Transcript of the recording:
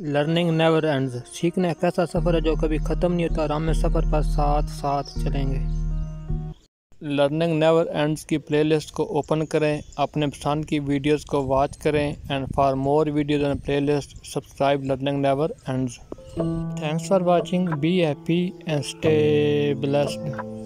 Learning never ends सीखना एक ऐसा सफ़र है जो कभी ख़त्म नहीं होता और हम इस सफ़र पर साथ साथ चलेंगे। लर्निंग नेवर एंड्स की प्लेलिस्ट को ओपन करें, अपने पसंद की वीडियोस को वॉच करें and for more videos and playlist subscribe learning never ends thanks for watching be happy and stay blessed